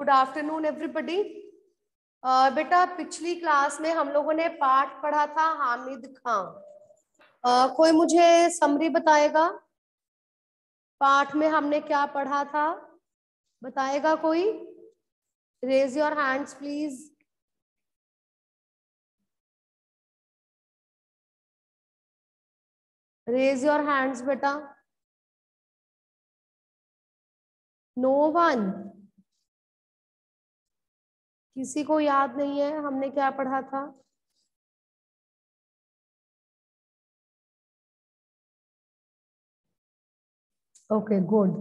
Good afternoon everybody बेटा पिछली class में हम लोगों ने पाठ पढ़ा था हामिद खान uh, कोई मुझे समरी बताएगा? पाठ में हमने क्या पढ़ा था? बताएगा कोई? Raise your hands please raise your hands बेटा. नो वन किसी को याद नहीं है, हमने क्या पढ़ा था? ओके गुड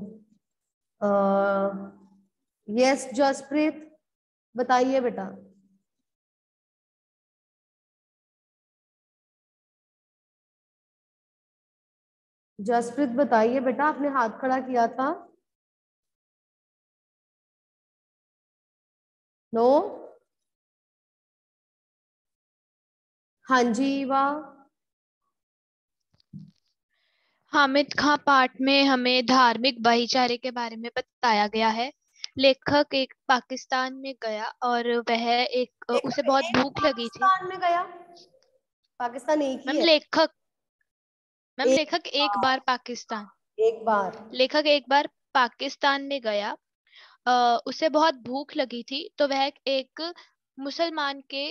यस जसप्रीत बताइए बेटा। जसप्रीत बताइए बेटा, आपने हाथ खड़ा किया था? नो? हाँ जी वाह। हामिद खां पाठ में हमें धार्मिक भाईचारे के बारे में बताया गया है। लेखक एक पाकिस्तान में गया और वह एक, उसे बहुत भूख लगी थी। पाकिस्तान में गया? पाकिस्तान एक ही मैम लेखक मैम लेखक एक बार। पाकिस्तान। एक बार। लेखक एक बार पाकिस्तान में गया उसे बहुत भूख लगी थी तो वह एक मुसलमान के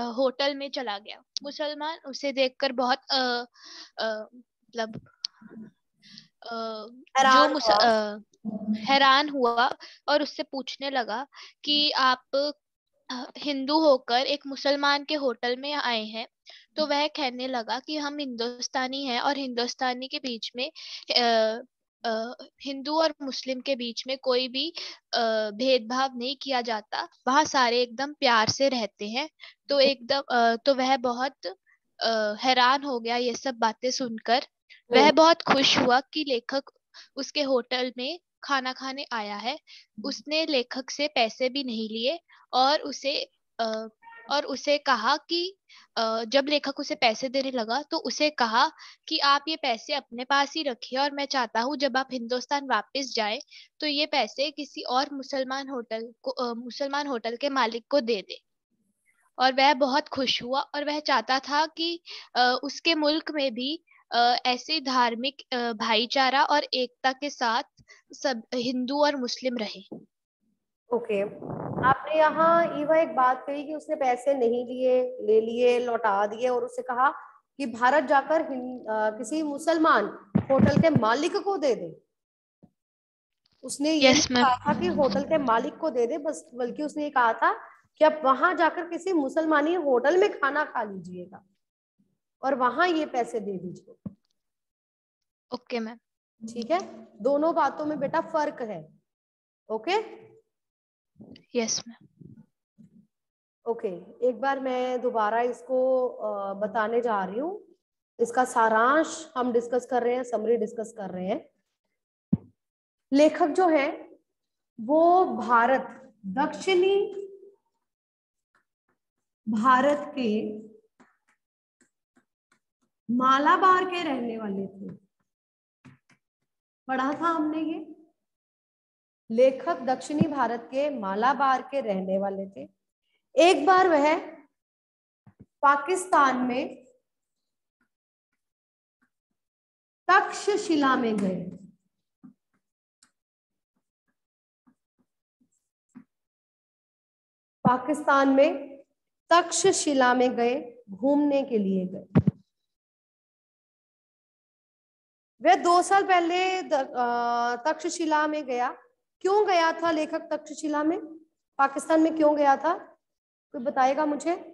होटल में चला गया। मुसलमान उसे देखकर बहुत मतलब जो मुस, आ, हैरान हुआ और उससे पूछने लगा कि आप हिंदू होकर एक मुसलमान के होटल में आए हैं तो वह कहने लगा कि हम हिंदुस्तानी हैं और हिंदुस्तानी के बीच में हिंदू और मुस्लिम के बीच में कोई भी भेदभाव नहीं किया जाता। वहाँ सारे एकदम प्यार से रहते हैं। तो एकदम तो वह बहुत हैरान हो गया ये सब बातें सुनकर। वह बहुत खुश हुआ कि लेखक उसके होटल में खाना खाने आया है। उसने लेखक से पैसे भी नहीं लिए और उसे और उसे कहा कि जब लेखक उसे पैसे देने लगा तो उसे कहा कि आप ये पैसे अपने पास ही रखिए और मैं चाहता हूँ जब आप हिंदुस्तान वापस जाए तो ये पैसे किसी और मुसलमान होटल को मुसलमान होटल के मालिक को दे दे। और वह बहुत खुश हुआ और वह चाहता था कि उसके मुल्क में भी ऐसे धार्मिक भाईचारा और एकता के साथ सब हिंदू और मुस्लिम रहे। ओके। आपने यहाँ ईवा एक बात कही कि उसने पैसे नहीं लिए ले लिए लौटा दिए और उससे कहा कि भारत जाकर आ, किसी मुसलमान होटल के मालिक को दे दे। उसने ये yes, कहा था कि होटल के मालिक को दे दे बस बल्कि उसने ये कहा था कि आप वहाँ जाकर किसी मुसलमानी होटल में खाना खा लीजिएगा और वहाँ ये पैसे दे दीजिए। ओके मैम ठीक है? दोनों बातों में बेटा फ़र्क है। ओके यस मैम ओके एक बार मैं दोबारा इसको बताने जा रही हूँ। इसका सारांश हम डिस्कस कर रहे हैं समरी डिस्कस कर रहे हैं। लेखक जो है, वो भारत, दक्षिणी भारत के मालाबार के रहने वाले थे। पढ़ा था हमने ये? लेखक दक्षिणी भारत के मालाबार के रहने वाले थे। एक बार वह पाकिस्तान में तक्षशिला में गए। पाकिस्तान में तक्षशिला में गए, घूमने के लिए गए। वह दो साल पहले तक्षशिला में गया। क्यों गया था लेखक तक्षशिला में? पाकिस्तान में क्यों गया था? कोई बताएगा मुझे?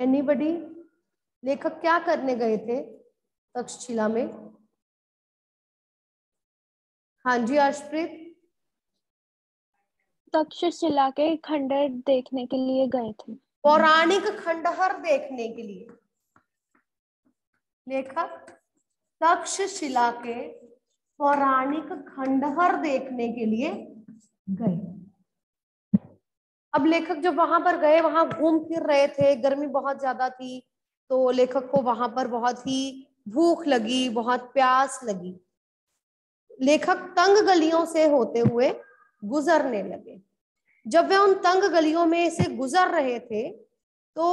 एनीबडी लेखक क्या करने गए थे तक्षशिला में? हाँ जी अर्शप्रीत। तक्षशिला के खंडहर देखने के लिए गए थे। पौराणिक खंडहर देखने के लिए। लेखक? तक्षशिला के पौराणिक खंडहर देखने के लिए गए। अब लेखक जब वहाँ पर गए, वहाँ घूम फिर रहे थे, गर्मी बहुत ज़्यादा थी तो लेखक को वहाँ पर बहुत ही भूख लगी, बहुत प्यास लगी। लेखक तंग गलियों से होते हुए गुजरने लगे। जब वे उन तंग गलियों में से गुजर रहे थे तो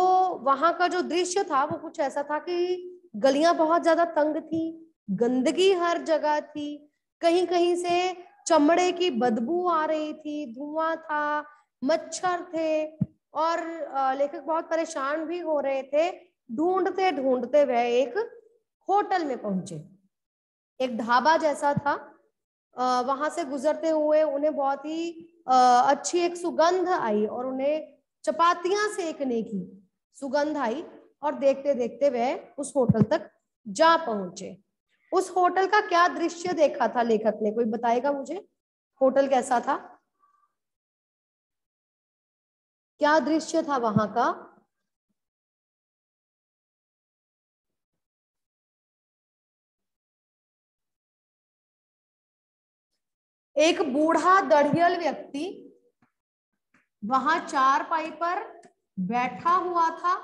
वहाँ का जो दृश्य था, वो कुछ ऐसा था कि गलियाँ बहुत ज़्यादा तंग थी, गंदगी हर जगह थी कहीं कहीं से चमड़े की बदबू आ रही थी, धुआँ था, मच्छर थे और लेखक बहुत परेशान भी हो रहे थे, ढूंढते ढूंढते वह एक होटल में पहुँचे। एक ढाबा जैसा था वहाँ से गुजरते हुए उन्हें बहुत ही अच्छी एक सुगंध आई और उन्हें चपातियाँ सेकने की सुगंध आई। और देखते देखते वह उस होटल तक जा पहुँचे। उस होटल का क्या दृश्य देखा था लेखक ने? कोई बताएगा मुझे? होटल कैसा था? क्या दृश्य था वहाँ का? एक बूढ़ा दढ़ियल व्यक्ति वहाँ चार पाई पर बैठा हुआ था।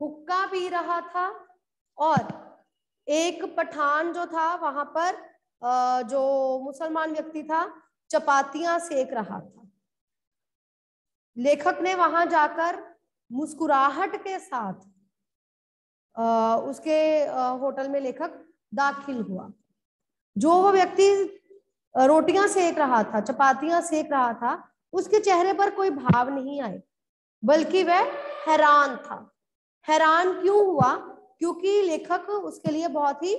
हुक्का पी रहा था और एक पठान जो था वहाँ पर जो मुसलमान व्यक्ति था, चपातियाँ सेक रहा था। लेखक ने वहाँ जाकर मुस्कुराहट के साथ उसके होटल में लेखक दाखिल हुआ। जो वो व्यक्ति रोटियाँ सेक रहा था, चपातियाँ सेक रहा था, उसके चेहरे पर कोई भाव नहीं आए, बल्कि वह हैरान था। हैरान क्यों हुआ? क्योंकि लेखक उसके लिए बहुत ही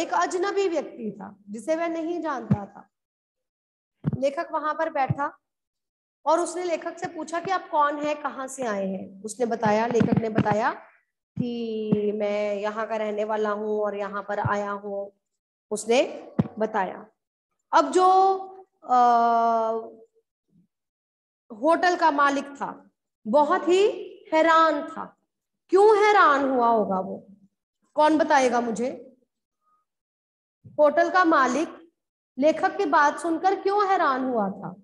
एक अजनबी व्यक्ति था जिसे वह नहीं जानता था। लेखक वहाँ पर बैठा और उसने लेखक से पूछा कि आप कौन है कहाँ से आए हैं? उसने बताया लेखक ने बताया कि मैं यहाँ का रहने वाला हूँ और यहाँ पर आया हूँ। उसने बताया। अब जो आ, होटल का मालिक था बहुत ही हैरान था। क्यों हैरान हुआ होगा वो? कौन बताएगा मुझे? होटल का मालिक लेखक की बात सुनकर क्यों हैरान हुआ था?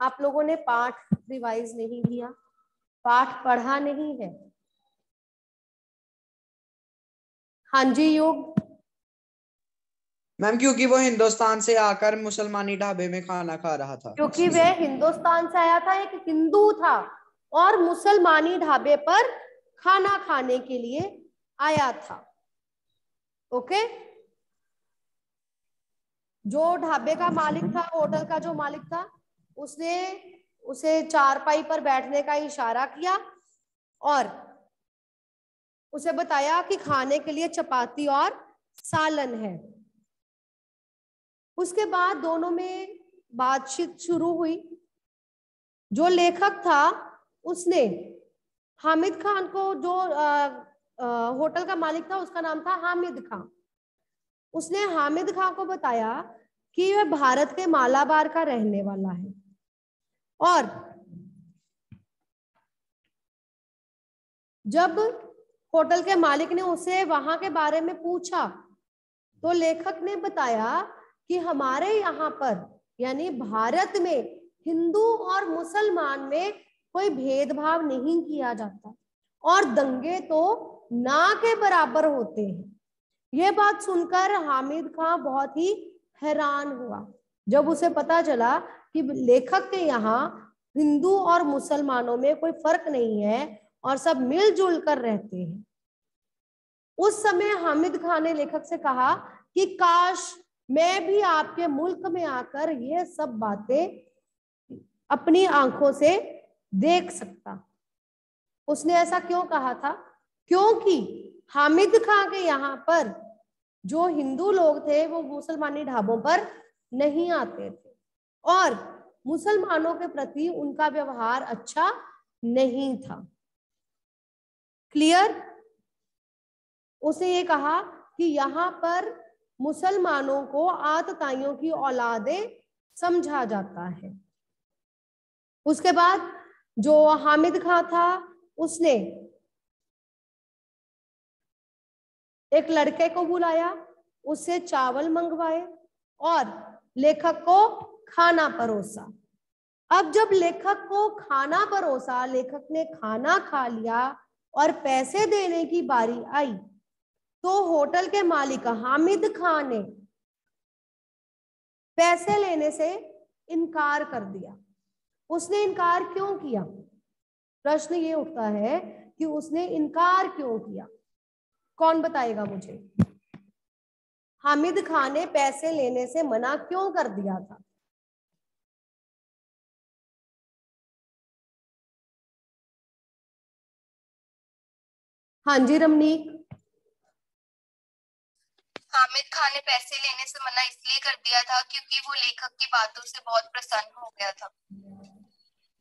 आप लोगों ने पाठ रिवाइज नहीं किया, पाठ पढ़ा नहीं है। हाँ जी, योग। मैम, क्योंकि वो हिंदुस्तान से आकर मुसलमानी ढाबे में खाना खा रहा था। क्योंकि वह हिंदुस्तान से आया था, एक हिंदू था और मुसलमानी ढाबे पर खाना खाने के लिए आया था। ओके? जो ढाबे का मालिक था, होटल का जो मालिक था, उसने उसे चारपाई पर बैठने का इशारा किया और उसे बताया कि खाने के लिए चपाती और सालन है। उसके बाद दोनों में बातचीत शुरू हुई। जो लेखक था उसने हामिद खान को जो आ, आ, होटल का मालिक था उसका नाम था हामिद खान। उसने हामिद खान को बताया कि वह भारत के मालाबार का रहने वाला है। और जब होटल के मालिक ने उसे वहाँ के बारे में पूछा तो लेखक ने बताया कि हमारे यहाँ पर, यानी भारत में हिंदू और मुसलमान में कोई भेदभाव नहीं किया जाता। और दंगे तो ना के बराबर होते हैं। ये बात सुनकर हामिद खान बहुत ही हैरान हुआ। जब उसे पता चला कि लेखक के यहाँ हिंदू और मुसलमानों में कोई फ़र्क नहीं है और सब मिलजुल कर रहते हैं। उस समय हामिद खान ने लेखक से कहा कि काश मैं भी आपके मुल्क में आकर ये सब बातें अपनी आँखों से देख सकता। उसने ऐसा क्यों कहा था? क्योंकि हामिद खां के यहाँ पर जो हिंदू लोग थे, वो मुसलमानी ढाबों पर नहीं आते थे। और मुसलमानों के प्रति उनका व्यवहार अच्छा नहीं था। क्लियर? उसे ये कहा कि यहाँ पर मुसलमानों को आतताइयों की औलादे समझा जाता है। उसके बाद जो हामिद खां था, उसने एक लड़के को बुलाया, उससे चावल मंगवाए और लेखक को खाना परोसा। अब जब लेखक को खाना परोसा, लेखक ने खाना खा लिया और पैसे देने की बारी आई तो होटल के मालिक हामिद खान ने पैसे लेने से इनकार कर दिया। उसने इनकार क्यों किया? प्रश्न ये उठता है कि उसने इनकार क्यों किया? कौन बताएगा मुझे? हामिद खान ने पैसे लेने से मना क्यों कर दिया था? हाँ जी, रमनीक। हामिद खान ने पैसे लेने से मना इसलिए कर दिया था क्योंकि वो लेखक की बातों से बहुत प्रसन्न हो गया था।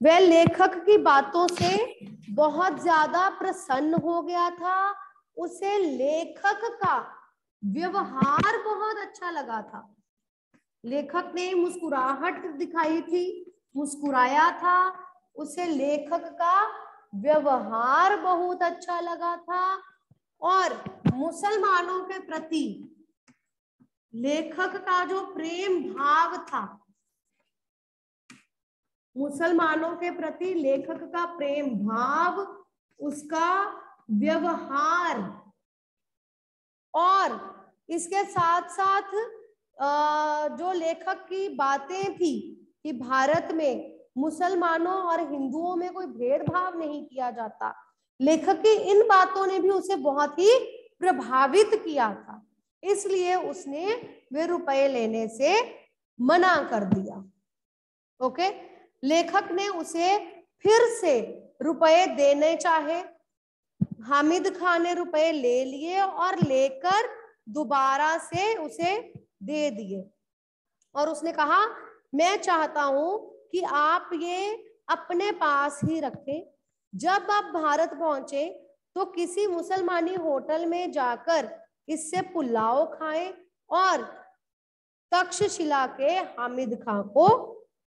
वह लेखक की बातों से बहुत ज़्यादा प्रसन्न हो गया था। उसे लेखक का व्यवहार बहुत अच्छा लगा था। लेखक ने मुस्कुराहट दिखाई थी, मुस्कुराया था। उसे लेखक का व्यवहार बहुत अच्छा लगा था और मुसलमानों के प्रति लेखक का जो प्रेम भाव था, मुसलमानों के प्रति लेखक का प्रेम भाव, उसका व्यवहार और इसके साथ साथ जो लेखक की बातें थी कि भारत में मुसलमानों और हिंदुओं में कोई भेदभाव नहीं किया जाता, लेखक की इन बातों ने भी उसे बहुत ही प्रभावित किया था। इसलिए उसने वे रुपए लेने से मना कर दिया। ओके? लेखक ने उसे फिर से रुपए देने चाहे। हामिद खान ने रुपए ले लिए और लेकर दोबारा से उसे दे दिए। और उसने कहा, मैं चाहता हूँ कि आप ये अपने पास ही रखें। जब आप भारत पहुँचे तो किसी मुसलमानी होटल में जाकर इससे पुलाव खाएँ और तक्षशिला के हामिद खां को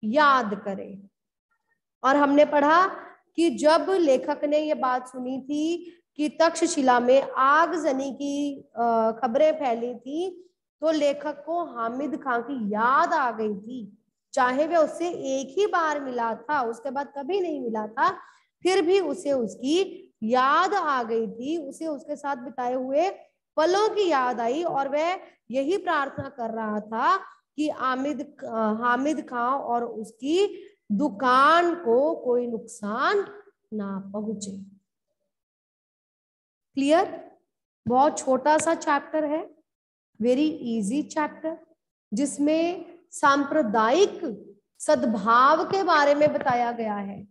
याद करें। और हमने पढ़ा कि जब लेखक ने ये बात सुनी थी कि तक्षशिला में आगजनी की खबरें फैली थी तो लेखक को हामिद खां की याद आ गई थी। चाहे वह उससे एक ही बार मिला था, उसके बाद कभी नहीं मिला था, फिर भी उसे उसकी याद आ गई थी। उसे उसके साथ बिताए हुए पलों की याद आई और वह यही प्रार्थना कर रहा था कि आमिद, हामिद खां और उसकी दुकान को कोई नुकसान ना पहुँचे। क्लियर बहुत छोटा सा चैप्टर है वेरी इजी चैप्टर जिसमें सांप्रदायिक सद्भाव के बारे में बताया गया है।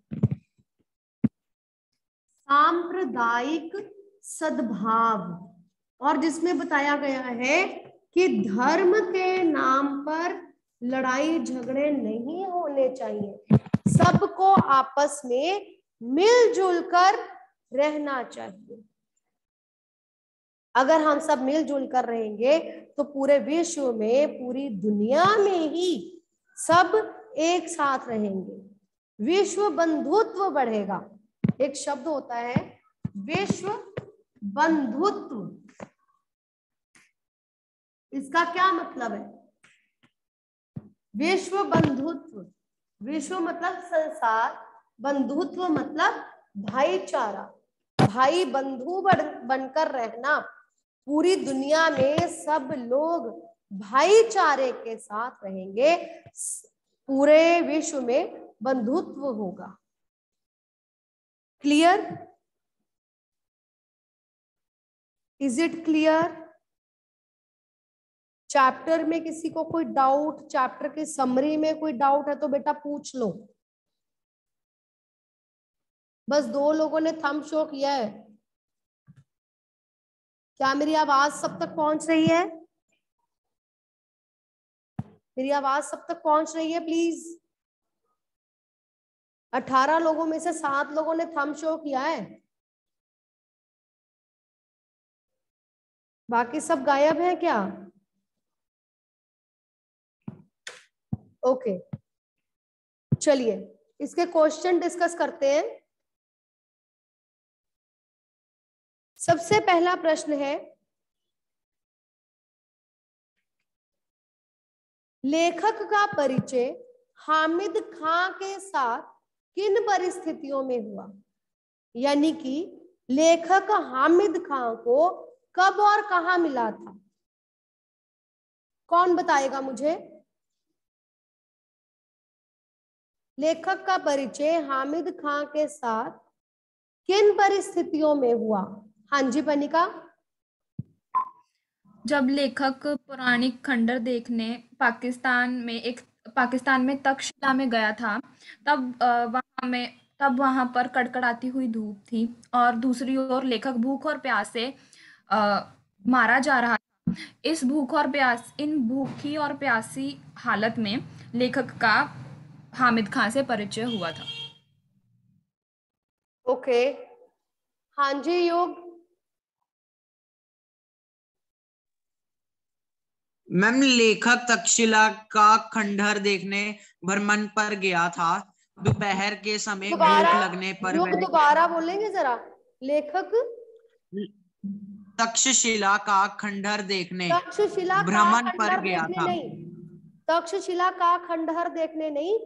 सांप्रदायिक सद्भाव और जिसमें बताया गया है कि धर्म के नाम पर लड़ाई झगड़े नहीं होने चाहिए। सबको आपस में मिलजुल कर रहना चाहिए। अगर हम सब मिलजुल कर रहेंगे तो पूरे विश्व में, पूरी दुनिया में ही सब एक साथ रहेंगे। विश्व बंधुत्व बढ़ेगा। एक शब्द होता है, विश्व बंधुत्व। इसका क्या मतलब है? विश्व बंधुत्व। विश्व मतलब संसार, बंधुत्व मतलब भाईचारा। भाई बंधु बनकर रहना। पूरी दुनिया में सब लोग भाईचारे के साथ रहेंगे। पूरे विश्व में बंधुत्व होगा। Clear? Is it clear chapter में किसी को कोई डाउट चैप्टर के समरी में कोई डाउट है तो बेटा पूछ लो। बस दो लोगों ने थम शो किया है। क्या मेरी आवाज़ सब तक पहुँच रही है? मेरी आवाज़ सब तक पहुँच रही है प्लीज़ अठारह लोगों में से सात लोगों ने थम शो किया है। बाकी सब गायब हैं क्या? ओके चलिए, इसके क्वेश्चन डिस्कस करते हैं। सबसे पहला प्रश्न है, लेखक का परिचय हामिद खां के साथ किन परिस्थितियों में हुआ? यानी कि लेखक हामिद खां को कब और कहा मिला था? कौन बताएगा मुझे? लेखक का परिचय हामिद खां के साथ किन परिस्थितियों में हुआ? हाँ जी बनिका। जब लेखक पौराणिक खंडर देखने पाकिस्तान में एक पाकिस्तान में तक्षशिला में गया था तब वहाँ में तब वहाँ पर कड़कड़ाती हुई धूप थी और दूसरी ओर लेखक भूख और प्यास से आ, मारा जा रहा था। इस भूख और प्यास इन भूखी और प्यासी हालत में लेखक का हामिद खान से परिचय हुआ था। ओके। हाँ जी योग। मैम लेखक तक्षशिला का खंडहर देखने भ्रमण पर गया था। दोपहर के समय भूख लगने पर दोबारा बोलेंगे जरा? लेखक? तक्षशिला का खंडहर देखने तक्षशिला भ्रमण पर गया था। तक्षशिला का खंडहर देखने नहीं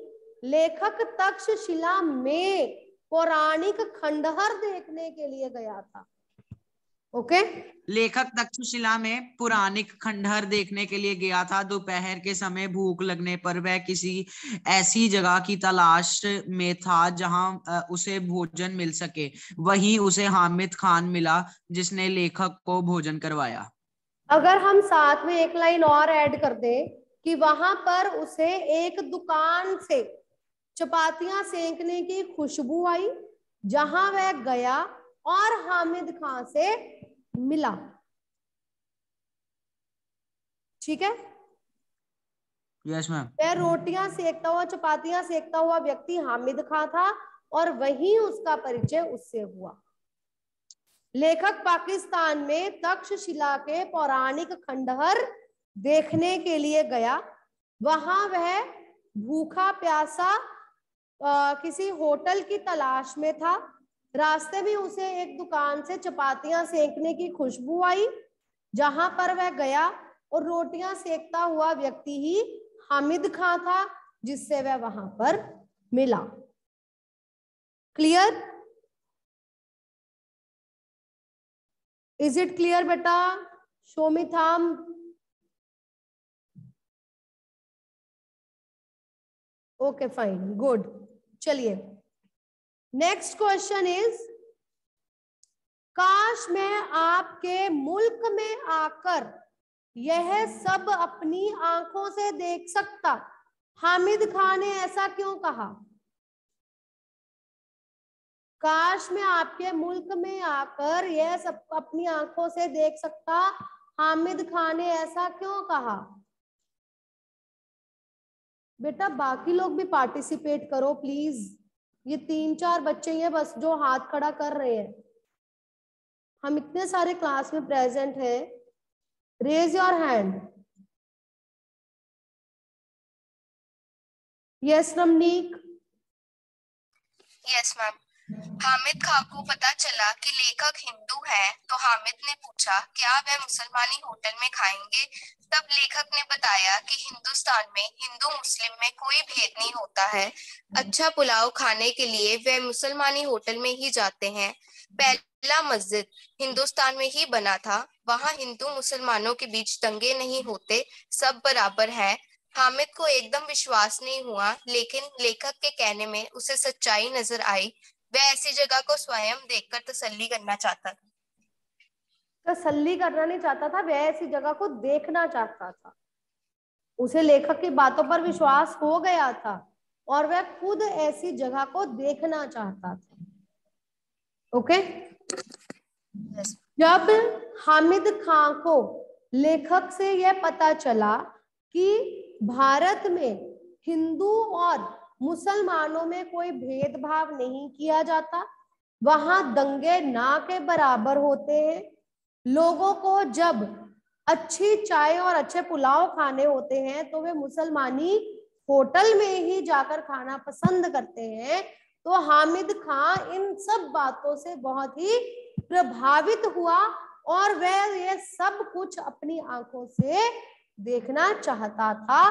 लेखक तक्षशिला में पौराणिक खंडहर देखने के लिए गया था। ओके लेखक तक्षशिला में पुराणिक खंडहर देखने के लिए गया था। दोपहर के समय भूख लगने पर वह किसी ऐसी जगह की तलाश में था जहाँ उसे भोजन मिल सके। वहीं उसे हामिद खान मिला जिसने लेखक को भोजन करवाया। अगर हम साथ में एक लाइन और ऐड कर दें कि वहाँ पर उसे एक दुकान से चपातियाँ सेंकने की खुशबू आई जहाँ वह गया और हामिद खां से मिला। ठीक है? यस मैम वह रोटियाँ सेकता हुआ चपातियाँ सेकता हुआ व्यक्ति हामिद खां था और वहीं उसका परिचय उससे हुआ। लेखक पाकिस्तान में तक्षशिला के पौराणिक खंडहर देखने के लिए गया। वहाँ वह भूखा प्यासा आ, किसी होटल की तलाश में था। रास्ते में उसे एक दुकान से चपातियाँ सेकने की खुशबू आई जहाँ पर वह गया और रोटियाँ सेकता हुआ व्यक्ति ही हामिद खां था जिससे वह वहाँ पर मिला। क्लियर? इज़ इट क्लियर बेटा? शोमिथाम ओके फाइन गुड चलिए। नेक्स्ट क्वेश्चन इज़ काश मैं आपके मुल्क में आकर यह सब अपनी आँखों से देख सकता। हामिद खान ने ऐसा क्यों कहा? काश मैं आपके मुल्क में आकर यह सब अपनी आँखों से देख सकता। हामिद खान ने ऐसा क्यों कहा? बेटा, बाकी लोग भी पार्टिसिपेट करो प्लीज़ ये तीन चार बच्चे हैं बस, जो हाथ खड़ा कर रहे हैं। हम इतने सारे क्लास में प्रेजेंट हैं। Raise your hand yes Ramneek yes ma'am Hamid Khan को पता चला कि लेखक हिंदू है तो हामिद ने पूछा, क्या वह मुसलमानी होटल में खाएँगे? तब लेखक ने बताया कि हिंदुस्तान में हिंदू मुस्लिम में कोई भेद नहीं होता है। अच्छा पुलाव खाने के लिए वे मुसलमानी होटल में ही जाते हैं। पहला मस्जिद हिंदुस्तान में ही बना था। वहाँ हिंदू मुसलमानों के बीच दंगे नहीं होते, सब बराबर है। हामिद को एकदम विश्वास नहीं हुआ, लेकिन लेखक के कहने में उसे सच्चाई नज़र आई वह ऐसी जगह को स्वयं देखकर तसल्ली करना चाहता था। तसल्ली करना नहीं चाहता था वह ऐसी जगह को देखना चाहता था। उसे लेखक की बातों पर विश्वास हो गया था और वह खुद ऐसी जगह को देखना चाहता था। ओके? जब हामिद खां को लेखक से यह पता चला कि भारत में हिंदू और मुसलमानों में कोई भेदभाव नहीं किया जाता। वहाँ दंगे ना के बराबर होते हैं। लोगों को जब अच्छी चाय और अच्छे पुलाव खाने होते हैं तो वे मुसलमानी होटल में ही जाकर खाना पसंद करते हैं। तो हामिद खान इन सब बातों से बहुत ही प्रभावित हुआ और वह ये सब कुछ अपनी आँखों से देखना चाहता था,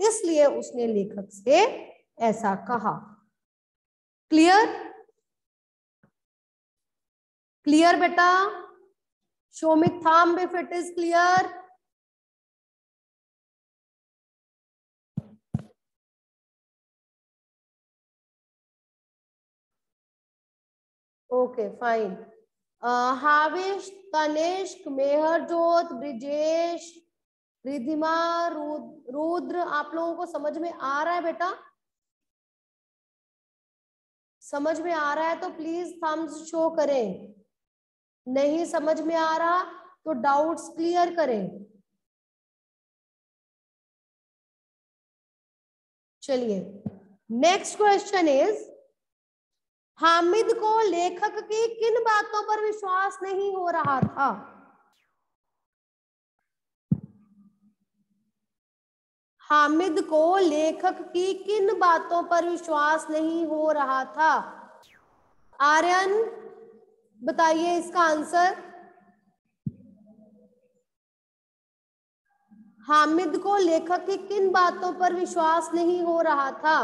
इसलिए उसने लेखक से ऐसा कहा। क्लियर क्लियर बेटा? Thumb if it is clear. Okay fine. Uh, Havish Tanishq Meharjot Brijesh Ridhima Rudra आप लोगों को समझ में आ रहा है बेटा? समझ में आ रहा है तो प्लीज़ थम्स शो करें। नहीं समझ में आ रहा तो डाउट्स क्लियर करें। चलिए नेक्स्ट क्वेश्चन इज़ हामिद को लेखक की किन बातों पर विश्वास नहीं हो रहा था? हामिद को लेखक की किन बातों पर विश्वास नहीं हो रहा था? आर्यन, बताइए इसका आंसर। हामिद को लेखक की किन बातों पर विश्वास नहीं हो रहा था?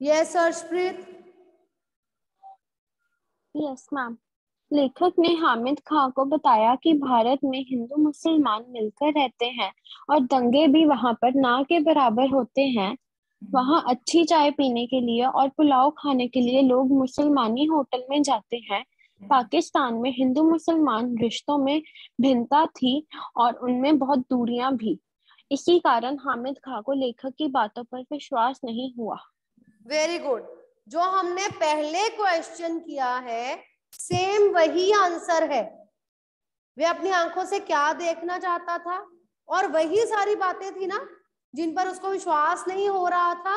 यस अर्शप्रीत यस मैम लेखक ने हामिद खां को बताया कि भारत में हिंदू मुसलमान मिलकर रहते हैं और दंगे भी वहाँ पर ना के बराबर होते हैं। वहाँ अच्छी चाय पीने के लिए और पुलाव खाने के लिए लोग मुसलमानी होटल में जाते हैं। पाकिस्तान में हिंदू मुसलमान रिश्तों में भिन्नता थी और उनमें बहुत दूरियाँ भी। इसी कारण हामिद खां को लेखक की बातों पर विश्वास नहीं हुआ। वेरी गुड जो हमने पहले क्वेश्चन किया है सेम वही आंसर है। वे अपनी आँखों से क्या देखना चाहता था? और वही सारी बातें थी ना, जिन पर उसको विश्वास नहीं हो रहा था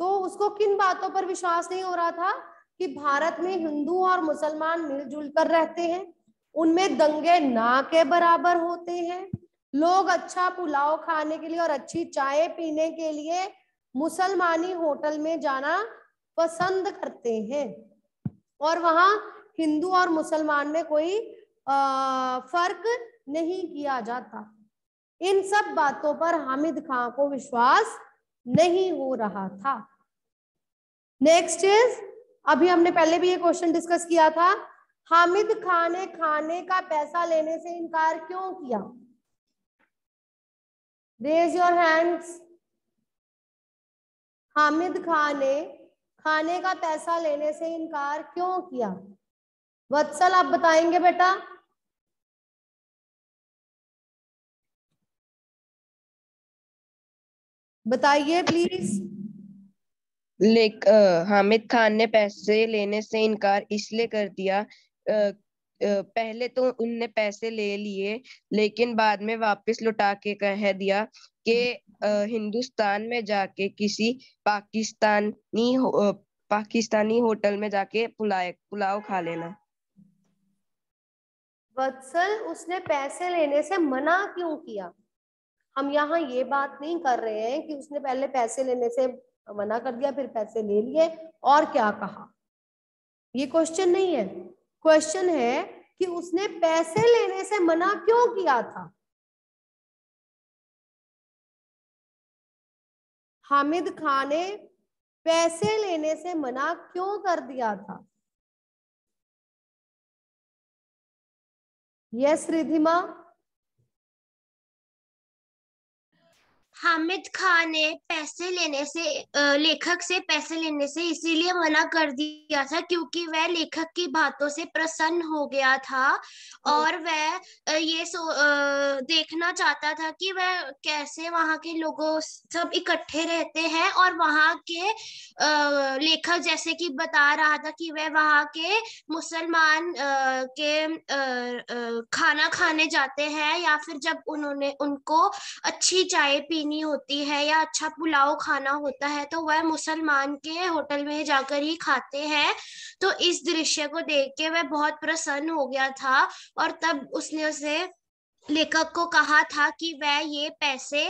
तो उसको किन बातों पर विश्वास नहीं हो रहा था? कि भारत में हिंदू और मुसलमान मिलजुल कर रहते हैं, उनमें दंगे ना के बराबर होते हैं। लोग अच्छा पुलाव खाने के लिए और अच्छी चाय पीने के लिए मुसलमानी होटल में जाना पसंद करते हैं। और वहाँ हिंदू और मुसलमान में कोई आ, फ़र्क नहीं किया जाता। इन सब बातों पर हामिद खां को विश्वास नहीं हो रहा था। नेक्स्ट इज़ अभी हमने पहले भी ये क्वेश्चन डिस्कस किया था हामिद खान ने खाने का पैसा लेने से इनकार क्यों किया? Raise your hands Hamid Khan ने खाने का पैसा लेने से इनकार क्यों किया? वत्सल आप बताएँगे बेटा। बताइए प्लीज़ लेक हामिद खान ने पैसे लेने से इनकार इसलिए कर दिया। आ, पहले तो उनने पैसे ले लिए लेकिन बाद में वापस लौटा के कह दिया कि हिंदुस्तान में जाके किसी पाकिस्तानी पाकिस्तानी होटल में जाके पुलाव पुलाव खा लेना। वत्सल उसने पैसे लेने से मना क्यों किया? हम यहाँ ये बात नहीं कर रहे हैं कि उसने पहले पैसे लेने से मना कर दिया, फिर पैसे ले लिए, और क्या कहा? ये क्वेश्चन नहीं है। क्वेश्चन है कि उसने पैसे लेने से मना क्यों किया था? हामिद खान ने पैसे लेने से मना क्यों कर दिया था? यस रिधिमा हामिद खान ने पैसे लेने से लेखक से पैसे लेने से इसीलिए मना कर दिया था क्योंकि वह लेखक की बातों से प्रसन्न हो गया था और वह ये सो देखना चाहता था कि वह कैसे वहाँ के लोगों सब इकट्ठे रहते हैं और वहाँ के लेखक जैसे कि बता रहा था कि वह वहाँ के मुसलमान के खाना खाने जाते हैं या फिर जब उन्होंने उनको अच्छी चाय पीनी करनी होती है या अच्छा पुलाव खाना होता है तो वह मुसलमान के होटल में जाकर ही खाते हैं। तो इस दृश्य को देख के वह बहुत प्रसन्न हो गया था और तब उसने उसे लेखक को कहा था कि वह ये पैसे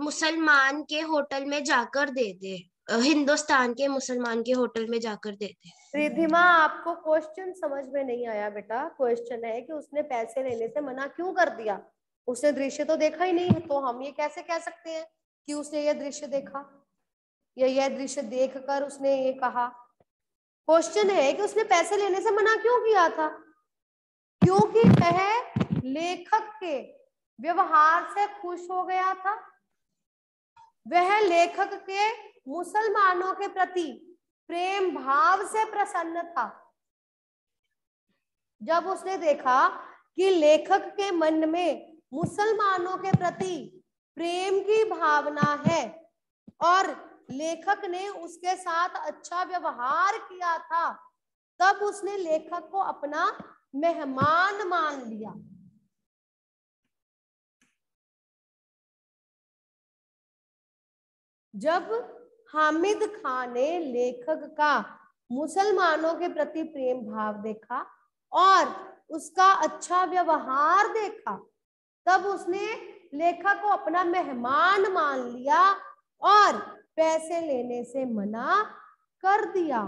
मुसलमान के होटल में जाकर दे दे। हिंदुस्तान के मुसलमान के होटल में जाकर दे दे। रिधिमा, आपको क्वेश्चन समझ में नहीं आया बेटा। क्वेश्चन है कि उसने पैसे लेने से मना क्यों कर दिया? उसने दृश्य तो देखा ही नहीं है तो हम ये कैसे कह सकते हैं कि उसने यह दृश्य देखा? या यह दृश्य देखकर उसने ये कहा क्वेश्चन है कि उसने पैसे लेने से मना क्यों किया था? क्योंकि वह लेखक के व्यवहार से खुश हो गया था। वह लेखक के मुसलमानों के प्रति प्रेम भाव से प्रसन्न था। जब उसने देखा कि लेखक के मन में मुसलमानों के प्रति प्रेम की भावना है और लेखक ने उसके साथ अच्छा व्यवहार किया था, तब उसने लेखक को अपना मेहमान मान लिया। जब हामिद खान ने लेखक का मुसलमानों के प्रति प्रेम भाव देखा और उसका अच्छा व्यवहार देखा तब उसने लेखक को अपना मेहमान मान लिया और पैसे लेने से मना कर दिया।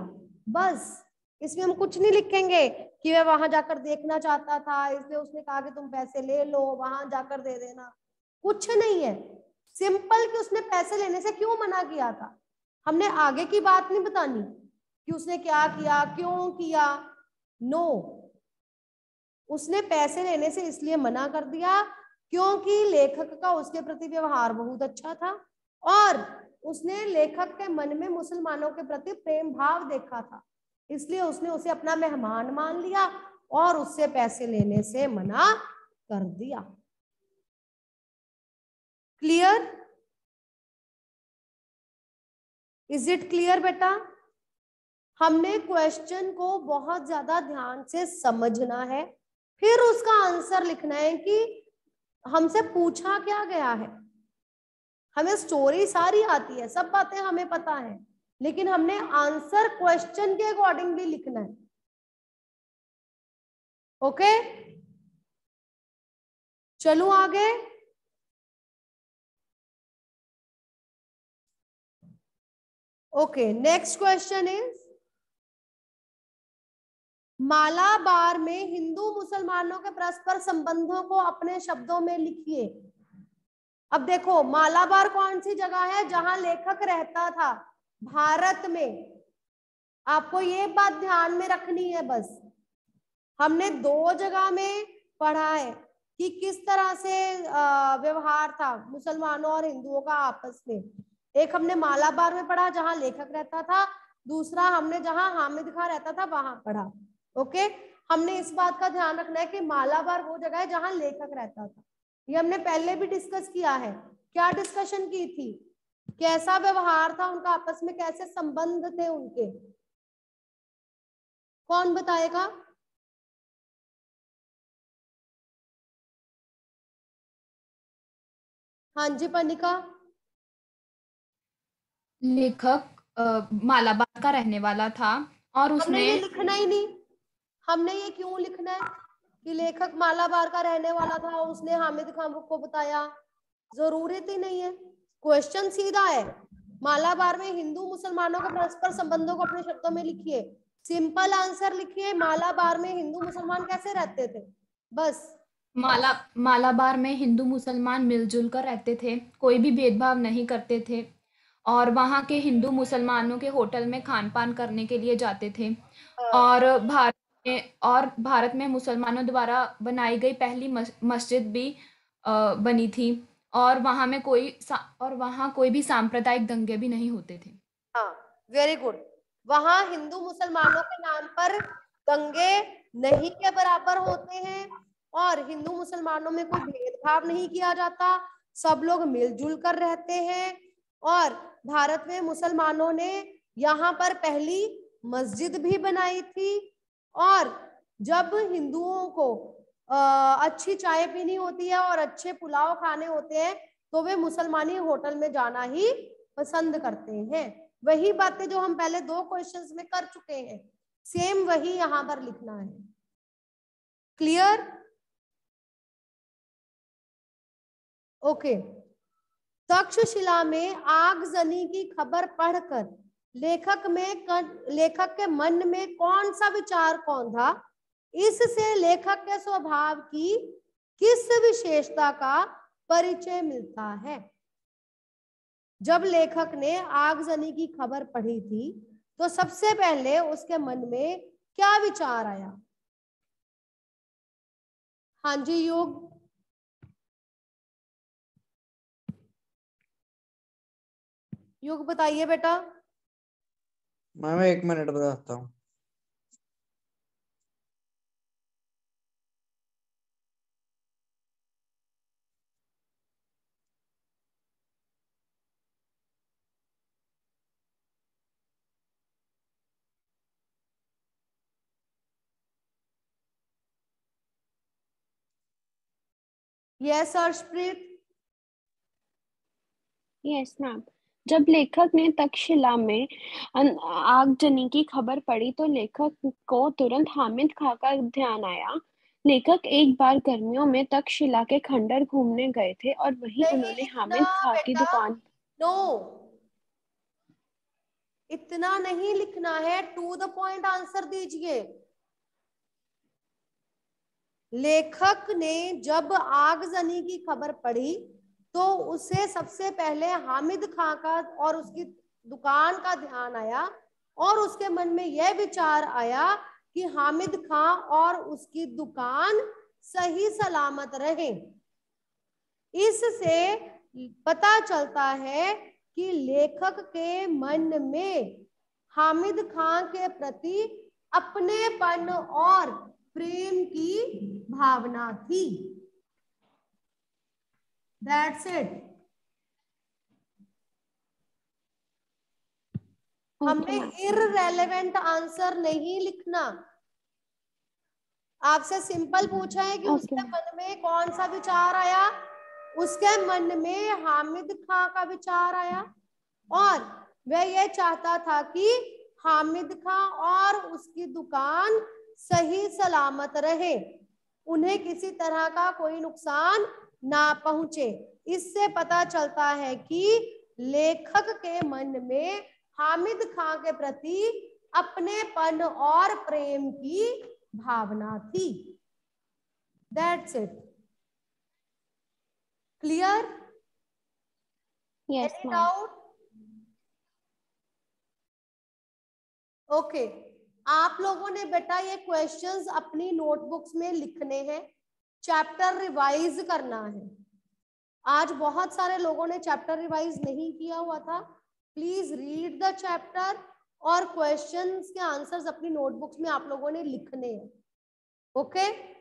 बस, इसमें हम कुछ नहीं लिखेंगे कि वह वहाँ जाकर देखना चाहता था, इसलिए उसने कहा कि तुम पैसे ले लो, वहाँ जाकर दे देना। कुछ नहीं है। सिंपल कि उसने पैसे लेने से क्यों मना किया था? हमने आगे की बात नहीं बतानी कि उसने क्या किया, क्यों किया। No no. उसने पैसे लेने से इसलिए मना कर दिया क्योंकि लेखक का उसके प्रति व्यवहार बहुत अच्छा था और उसने लेखक के मन में मुसलमानों के प्रति प्रेम भाव देखा था। इसलिए उसने उसे अपना मेहमान मान लिया और उससे पैसे लेने से मना कर दिया। क्लियर इज़ इट क्लियर बेटा? हमने क्वेश्चन को बहुत ज़्यादा ध्यान से समझना है। फिर उसका आंसर लिखना है कि हमसे पूछा क्या गया है? हमें स्टोरी सारी आती है, सब बातें हमें पता है, लेकिन हमने आंसर क्वेश्चन के अकॉर्डिंग भी लिखना है। ओके चलो आगे। Okay next question is Malabar में हिंदू मुसलमानों के परस्पर संबंधों को अपने शब्दों में लिखिए। अब देखो, मालाबार कौन सी जगह है जहाँ लेखक रहता था? भारत में। आपको ये बात ध्यान में रखनी है बस। हमने दो जगह में पढ़ा है कि किस तरह से व्यवहार था मुसलमानों और हिंदुओं का आपस में। एक हमने मालाबार में पढ़ा जहाँ लेखक रहता था, दूसरा हमने जहाँ हामिद खान रहता था, वहाँ पढ़ा। ओके? हमने इस बात का ध्यान रखना है कि मालाबार वो जगह है जहाँ लेखक रहता था। ये हमने पहले भी डिस्कस किया है। क्या डिस्कशन की थी? कैसा व्यवहार था उनका आपस में? कैसे संबंध थे उनके? कौन बताएगा? हाँ जी पनिका। लेखक मालाबार का रहने वाला था और उसने ये लिखना ही नहीं। हमने ये क्यों लिखना है कि लेखक मालाबार का रहने वाला था उसने हामिद खान को बताया? ज़रूरत ही नहीं है। क्वेश्चन सीधा है। मालाबार में हिंदू मुसलमानों के परस्पर संबंधों को अपने शब्दों में लिखिए। सिंपल आंसर लिखिए मालाबार में हिंदू मुसलमान कैसे रहते थे? बस। माला मालाबार में हिंदू मुसलमान मिलजुल कर रहते थे कोई भी भेदभाव नहीं करते थे। और वहाँ के हिंदू मुसलमानों के होटल में खान पान करने के लिए जाते थे। हाँ। और भारत और भारत में मुसलमानों द्वारा बनाई गई पहली मस्जिद भी बनी थी। और वहाँ में कोई और वहाँ कोई भी सांप्रदायिक दंगे भी नहीं होते थे। हाँ वेरी गुड वहाँ हिंदू मुसलमानों के नाम पर दंगे नहीं के बराबर होते हैं और हिंदू मुसलमानों में कोई भेदभाव नहीं किया जाता। सब लोग मिलजुल कर रहते हैं और भारत में मुसलमानों ने यहाँ पर पहली मस्जिद भी बनाई थी। और जब हिंदुओं को अच्छी चाय पीनी होती है और अच्छे पुलाव खाने होते हैं तो वे मुसलमानी होटल में जाना ही पसंद करते हैं। वही बातें जो हम पहले दो क्वेश्चंस में कर चुके हैं सेम वही यहाँ पर लिखना है। क्लियर ओके तक्षशिला में आगजनी की खबर पढ़कर लेखक में लेखक के मन में कौन सा विचार कौन था? इससे लेखक के स्वभाव की किस विशेषता का परिचय मिलता है? जब लेखक ने आगजनी की खबर पढ़ी थी तो सबसे पहले उसके मन में क्या विचार आया? हाँ जी, योग। युग बताइए बेटा। मैम एक मिनट बताता हूँ। यस अर्शप्रीत यस मैम जब लेखक ने तक्षशिला में आगजनी की खबर पड़ी तो लेखक को तुरंत हामिद खां का ध्यान आया। लेखक एक बार गर्मियों में तक्षशिला के खंडर घूमने गए थे और वहीं उन्होंने हामिद खां की दुकान नो। इतना नहीं लिखना है टू द पॉइंट आंसर दीजिए। लेखक ने जब आगजनी की खबर पढ़ी तो उसे सबसे पहले हामिद खां का और उसकी दुकान का ध्यान आया और उसके मन में यह विचार आया कि हामिद खां और उसकी दुकान सही सलामत रहे। इससे पता चलता है कि लेखक के मन में हामिद खां के प्रति अपनेपन और प्रेम की भावना थी। That's it. हमें इरेलीवेंट आंसर नहीं लिखना। आपसे सिंपल पूछा है कि okay. उसके मन में कौन सा विचार आया? उसके मन में हामिद खां का विचार आया। और वह यह चाहता था कि हामिद खां और उसकी दुकान सही सलामत रहे। उन्हें किसी तरह का कोई नुकसान ना पहुँचे। इससे पता चलता है कि लेखक के मन में हामिद खां के प्रति अपनेपन और प्रेम की भावना थी। That's it clear yes doubt okay आप लोगों ने बेटा ये क्वेश्चंस अपनी नोटबुक्स में लिखने हैं। चैप्टर रिवाइज करना है। आज बहुत सारे लोगों ने चैप्टर रिवाइज नहीं किया हुआ था। प्लीज़ रीड द चैप्टर और क्वेश्चंस के आंसर्स अपनी नोटबुक्स में आप लोगों ने लिखने हैं। ओके? okay?